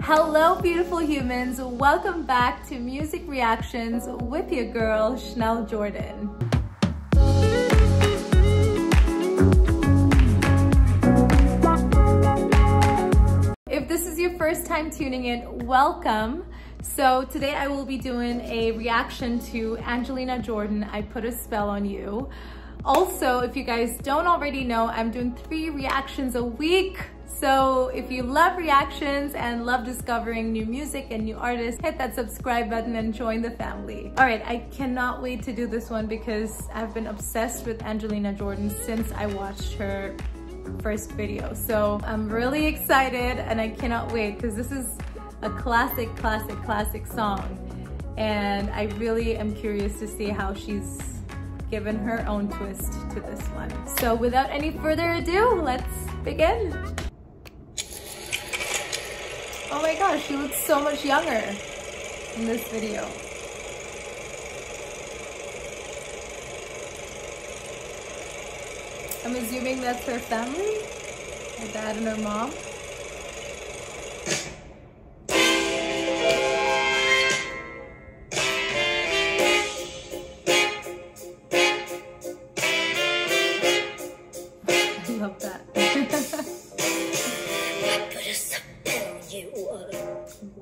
Hello, beautiful humans. Welcome back to Music Reactions with your girl, Schnell Jordan. If this is your first time tuning in, welcome. So today I will be doing a reaction to Angelina Jordan, I Put a Spell on You. Also, if you guys don't already know, I'm doing three reactions a week. So if you love reactions and love discovering new music and new artists, hit that subscribe button and join the family. All right, I cannot wait to do this one because I've been obsessed with Angelina Jordan since I watched her first video. So I'm really excited and I cannot wait because this is a classic, classic, classic song. And I really am curious to see how she's given her own twist to this one. So without any further ado, let's begin. Oh my gosh, she looks so much younger in this video. I'm assuming that's her family? Her dad and her mom?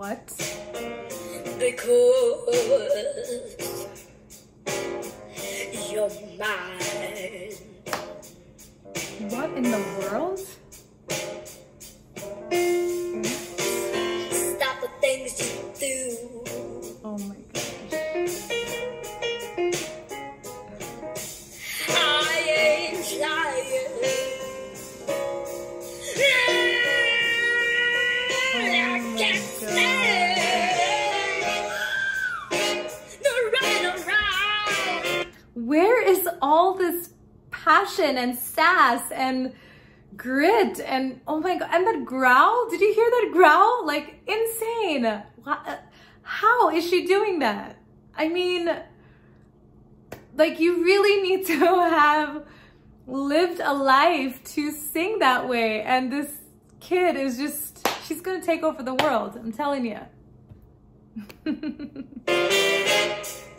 What? because you're mine. What in the passion and sass and grit and oh my god and that growl? Did you hear that growl? Like insane. Uh, how is she doing that? I mean like you really need to have lived a life to sing that way. And this kid is just she's gonna take over the world i'm telling you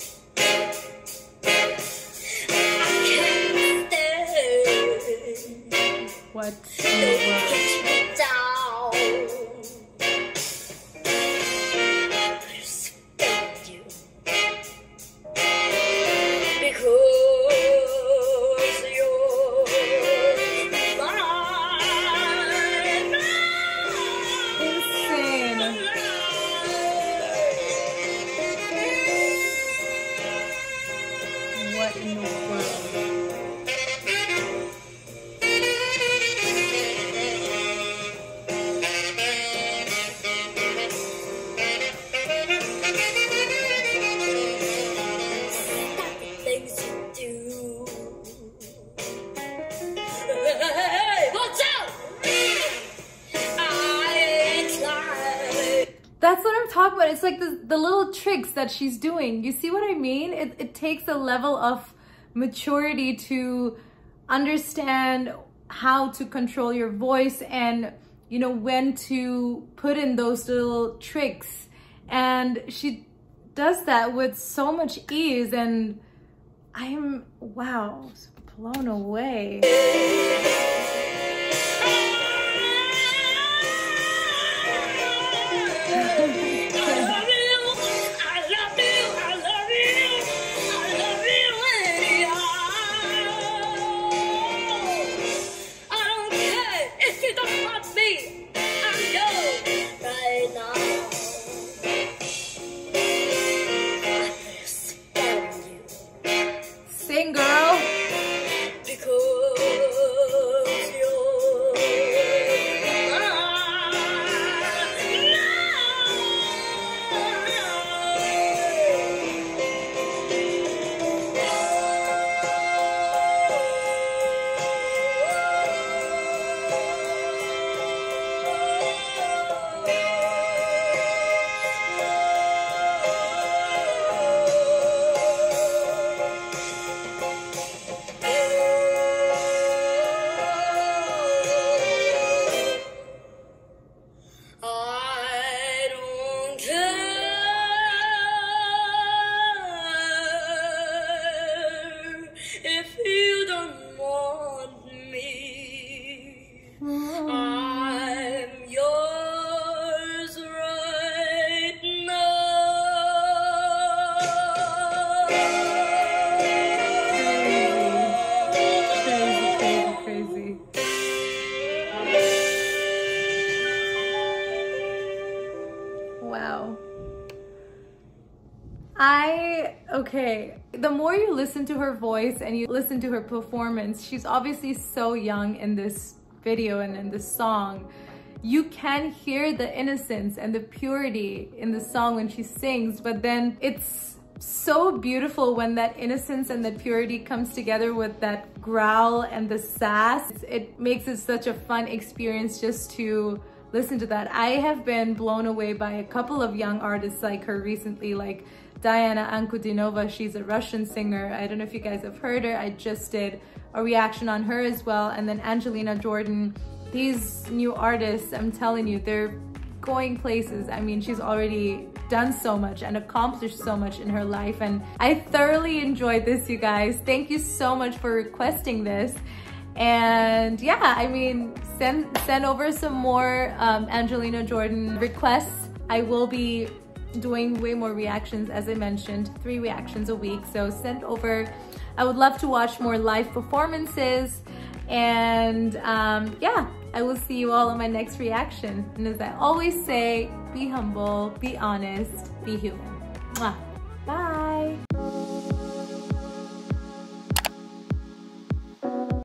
That's what I'm talking about. It's like the, the little tricks that she's doing. You see what I mean? It, it takes a level of maturity to understand how to control your voice and, you know, when to put in those little tricks. And she does that with so much ease and I'm, wow, blown away. Okay, the more you listen to her voice and you listen to her performance, she's obviously so young in this video and in this song. You can hear the innocence and the purity in the song when she sings, but then it's so beautiful when that innocence and that purity comes together with that growl and the sass. It makes it such a fun experience just to listen to that. I have been blown away by a couple of young artists like her recently, like Diana Ankudinova. She's a Russian singer. I don't know if you guys have heard her. I just did a reaction on her as well. And then Angelina Jordan. These new artists, I'm telling you, they're going places. I mean, she's already done so much and accomplished so much in her life. And I thoroughly enjoyed this, you guys. Thank you so much for requesting this. And yeah, I mean, send, send over some more um, Angelina Jordan requests. I will be doing way more reactions, as I mentioned, three reactions a week. So send over. I would love to watch more live performances. And um, yeah, I will see you all in my next reaction. And as I always say, be humble, be honest, be human. Mwah.